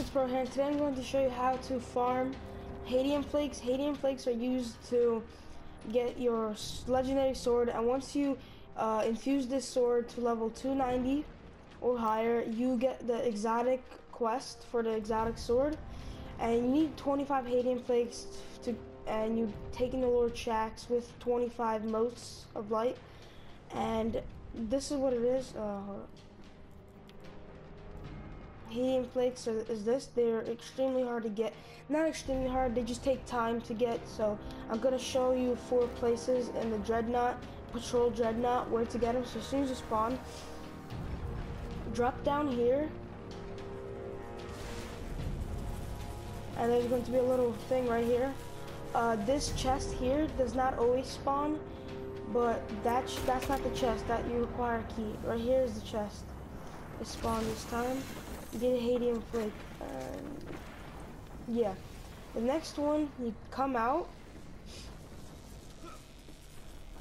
it's Pro here, today I'm going to show you how to farm Hadium Flakes. Hadium Flakes are used to get your legendary sword, and once you uh, infuse this sword to level 290 or higher, you get the exotic quest for the exotic sword, and you need 25 Hadium Flakes to, and you take in the Lord Shaxx with 25 motes of light, and this is what it is. Uh, Hadium flakes are, is this. They're extremely hard to get. Not extremely hard, they just take time to get. So I'm going to show you four places in the Dreadnought, Patrol Dreadnought, where to get them. So as soon as you spawn, drop down here. And there's going to be a little thing right here. Uh, this chest here does not always spawn, but that's, that's not the chest. That you require key. Right here is the chest. It spawned this time get a Hadium Flake. Um, yeah. The next one, you come out,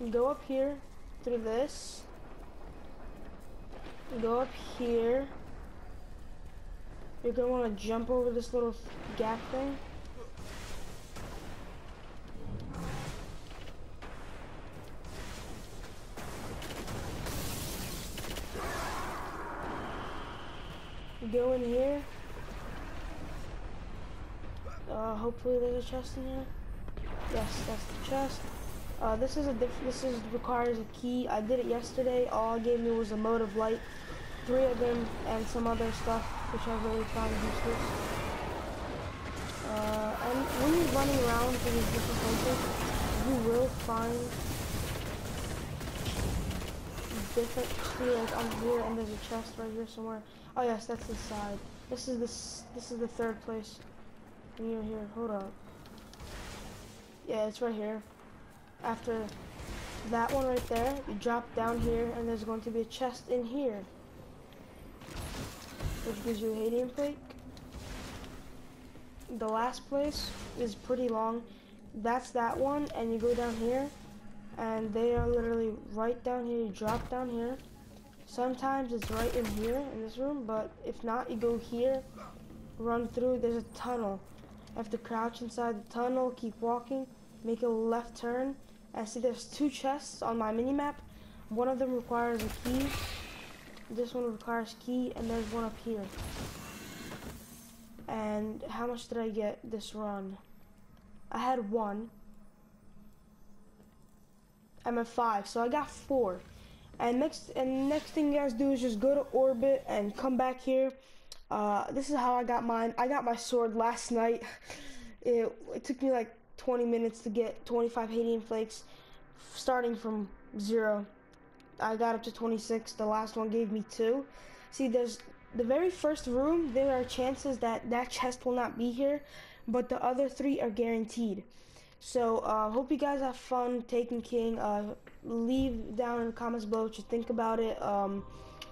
you go up here through this, you go up here, you're gonna wanna jump over this little gap thing. Go in here. Uh, hopefully there's a chest in here. Yes, that's the chest. Uh, this is a this is requires a key. I did it yesterday. All it gave me was a mote of light, three of them, and some other stuff which I really found useless. Uh, and when you're running around through these different places, you will find different. Like I'm here, and there's a chest right here somewhere. Oh yes, that's the side. This is this. This is the third place. And you're here. Hold up. Yeah, it's right here. After that one right there, you drop down here, and there's going to be a chest in here, which gives you a Hadium Flake. The last place is pretty long. That's that one, and you go down here, and they are literally right down here. You drop down here. Sometimes it's right in here in this room, but if not, you go here, run through. There's a tunnel. You have to crouch inside the tunnel, keep walking, make a left turn. And see, there's two chests on my mini map. One of them requires a key. This one requires key, and there's one up here. And how much did I get this run? I had one. I'm at five, so I got four. And next, and next thing you guys do is just go to orbit and come back here. Uh, this is how I got mine. I got my sword last night. It, it took me like 20 minutes to get 25 Hadium flakes, starting from zero. I got up to 26. The last one gave me two. See, there's the very first room. There are chances that that chest will not be here, but the other three are guaranteed. So, uh, hope you guys have fun Taken King. Uh, leave down in the comments below what you think about it. Um,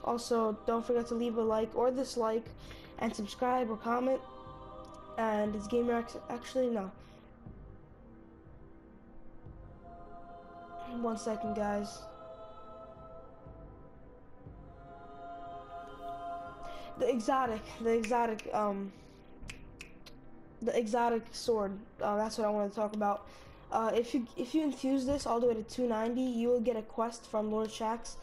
also, don't forget to leave a like or dislike, and subscribe or comment. And it's Gamer Actually, no. One second, guys. The exotic, the exotic, um, the exotic sword. Uh, that's what I want to talk about. Uh, if you if you infuse this all the way to 290, you will get a quest from Lord Shaxx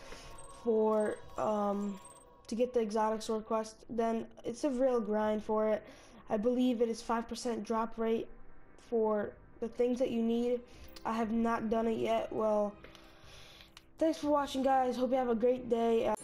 for um, to get the exotic sword quest. Then it's a real grind for it. I believe it is 5% drop rate for the things that you need. I have not done it yet. Well, thanks for watching, guys. Hope you have a great day.